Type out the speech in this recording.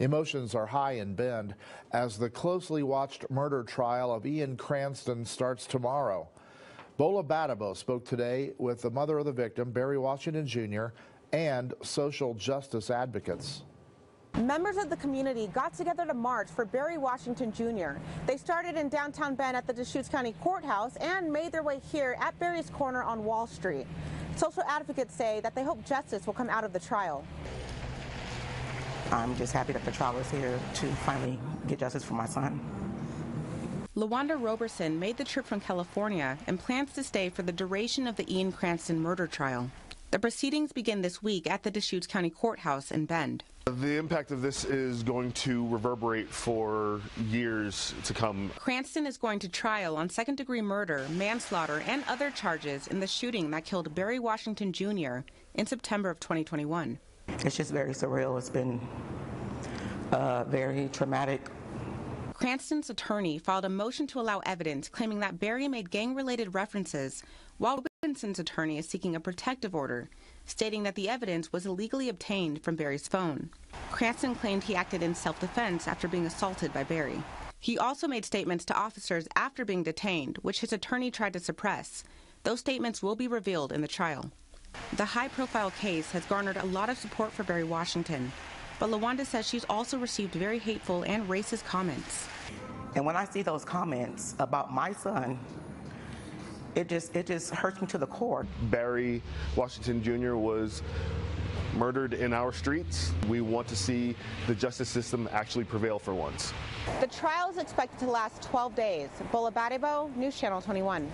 Emotions are high in Bend as the closely watched murder trial of Ian Cranston starts tomorrow. Bola Badabo spoke today with the mother of the victim, Barry Washington Jr., and social justice advocates. Members of the community got together to march for Barry Washington Jr. They started in downtown Bend at the Deschutes County Courthouse and made their way here at Barry's Corner on Wall Street. Social advocates say that they hope justice will come out of the trial. I'm just happy that the trial is here to finally get justice for my son. LaWanda Roberson made the trip from California and plans to stay for the duration of the Ian Cranston murder trial. The proceedings begin this week at the Deschutes County Courthouse in Bend. The impact of this is going to reverberate for years to come. Cranston is going to trial on second degree murder, manslaughter, and other charges in the shooting that killed Barry Washington Jr. in September of 2021. It's just very surreal. It's been uh, very traumatic. Cranston's attorney filed a motion to allow evidence claiming that Barry made gang related references, while Roberson's attorney is seeking a protective order, stating that the evidence was illegally obtained from Barry's phone. Cranston claimed he acted in self defense after being assaulted by Barry. He also made statements to officers after being detained, which his attorney tried to suppress. Those statements will be revealed in the trial. The high profile case has garnered a lot of support for Barry Washington, but LaWanda says she's also received very hateful and racist comments. And when I see those comments about my son, it just it just hurts me to the core. Barry Washington Jr. was murdered in our streets. We want to see the justice system actually prevail for once. The trial is expected to last 12 days. Bola Badebo, News Channel 21.